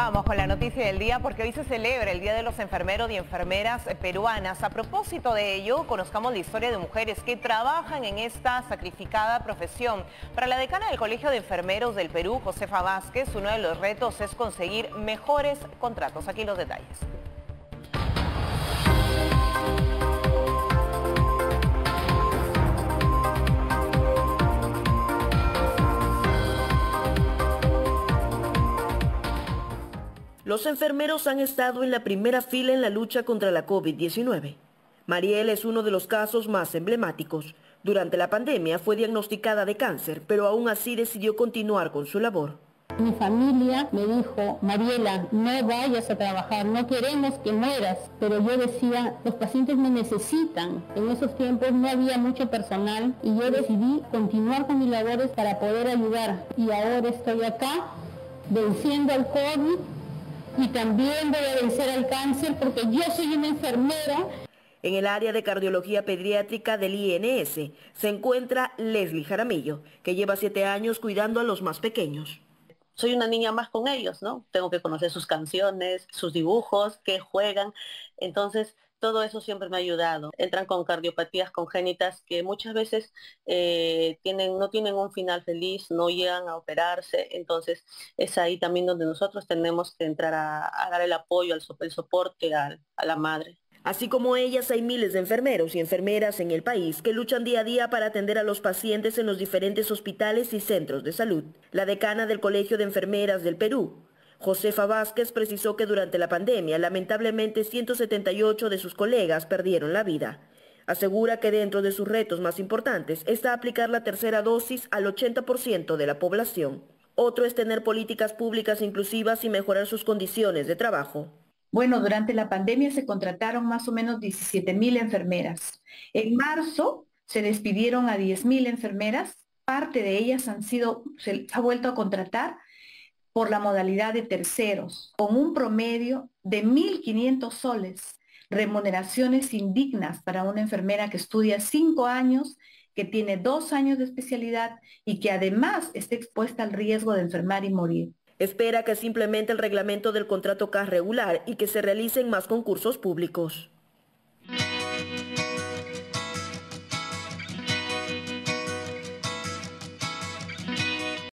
Vamos con la noticia del día porque hoy se celebra el Día de los Enfermeros y Enfermeras Peruanas. A propósito de ello, conozcamos la historia de mujeres que trabajan en esta sacrificada profesión. Para la decana del Colegio de Enfermeros del Perú, Josefa Vázquez, uno de los retos es conseguir mejores contratos. Aquí los detalles. Los enfermeros han estado en la primera fila en la lucha contra la COVID-19. Mariel es uno de los casos más emblemáticos. Durante la pandemia fue diagnosticada de cáncer, pero aún así decidió continuar con su labor. Mi familia me dijo, Mariela, no vayas a trabajar, no queremos que mueras. Pero yo decía, los pacientes me necesitan. En esos tiempos no había mucho personal y yo decidí continuar con mis labores para poder ayudar. Y ahora estoy acá, venciendo al COVID y también voy a vencer al cáncer porque yo soy una enfermera. En el área de cardiología pediátrica del INS se encuentra Leslie Jaramillo, que lleva siete años cuidando a los más pequeños. Soy una niña más con ellos, ¿no? Tengo que conocer sus canciones, sus dibujos, qué juegan. Entonces, todo eso siempre me ha ayudado. Entran con cardiopatías congénitas que muchas veces eh, tienen, no tienen un final feliz, no llegan a operarse, entonces es ahí también donde nosotros tenemos que entrar a, dar el apoyo, el, soporte a la madre. Así como ellas, hay miles de enfermeros y enfermeras en el país que luchan día a día para atender a los pacientes en los diferentes hospitales y centros de salud. La decana del Colegio de Enfermeras del Perú, Josefa Vázquez precisó que durante la pandemia lamentablemente 178 de sus colegas perdieron la vida. Asegura que dentro de sus retos más importantes está aplicar la tercera dosis al 80% de la población. Otro es tener políticas públicas inclusivas y mejorar sus condiciones de trabajo. Bueno, durante la pandemia se contrataron más o menos 17 mil enfermeras. En marzo se despidieron a 10 mil enfermeras. Parte de ellas han sido, se ha vuelto a contratar por la modalidad de terceros, con un promedio de 1.500 soles, remuneraciones indignas para una enfermera que estudia cinco años, que tiene dos años de especialidad y que además está expuesta al riesgo de enfermar y morir. Espera que simplemente el reglamento del contrato CAS regular y que se realicen más concursos públicos.